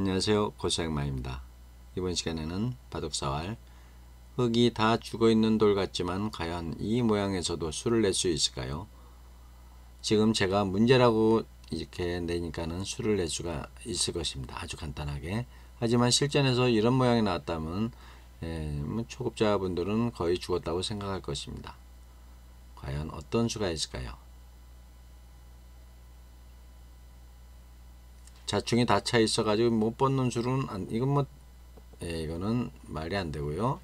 안녕하세요 고사양마입니다. 이번 시간에는 바둑사활 흙이 다 죽어있는 돌 같지만 과연 이 모양에서도 수를 낼 수 있을까요? 지금 제가 문제라고 이렇게 내니까는 수를 낼 수가 있을 것입니다. 아주 간단하게 하지만 실전에서 이런 모양이 나왔다면 예, 뭐 초급자분들은 거의 죽었다고 생각할 것입니다. 과연 어떤 수가 있을까요? 자충이 다 차 있어 가지고 못 뻗는 줄은 안, 이건 뭐 예, 이거는 말이 안 되고요.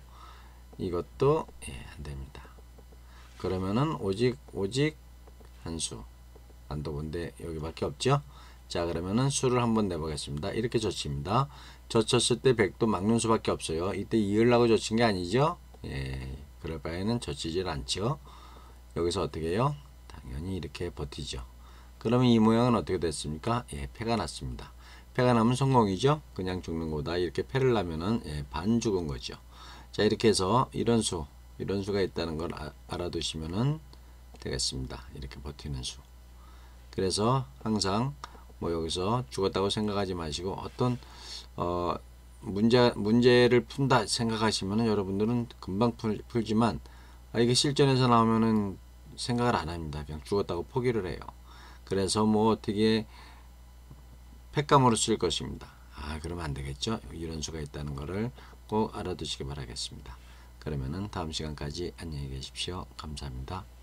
이것도 예, 안 됩니다. 그러면은 오직 오직 한 수 안도본데 여기밖에 없죠. 자 그러면은 수를 한번 내보겠습니다. 이렇게 젖힙니다. 젖혔을 때 100도 막는 수밖에 없어요. 이때 이으려고 젖힌 게 아니죠. 예, 그럴 바에는 젖히질 않죠. 여기서 어떻게 해요? 당연히 이렇게 버티죠. 그러면 이 모양은 어떻게 됐습니까? 예, 패가 났습니다. 패가 나면 성공이죠. 그냥 죽는 거다. 이렇게 패를 나면은 예, 반 죽은 거죠. 자 이렇게 해서 이런 수, 이런 수가 있다는 걸 아, 알아두시면은 되겠습니다. 이렇게 버티는 수. 그래서 항상 뭐 여기서 죽었다고 생각하지 마시고 어떤 어 문제 문제를 푼다 생각하시면은 여러분들은 금방 풀, 풀지만 아, 이게 실전에서 나오면은 생각을 안 합니다. 그냥 죽었다고 포기를 해요. 그래서 뭐 어떻게 팩감으로 쓸 것입니다. 아 그러면 안 되겠죠. 이런 수가 있다는 것을 꼭 알아두시기 바라겠습니다. 그러면은 다음 시간까지 안녕히 계십시오. 감사합니다.